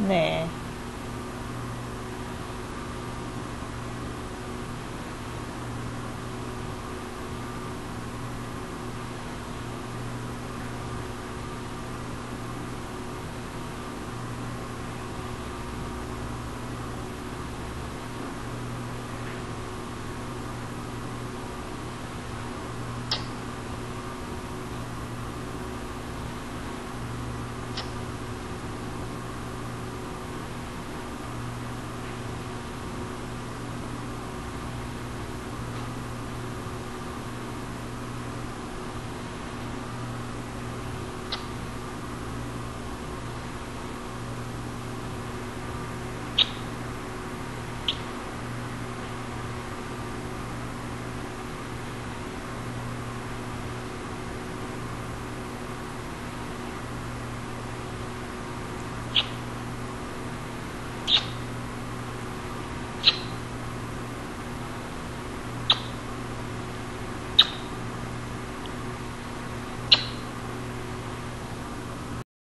네.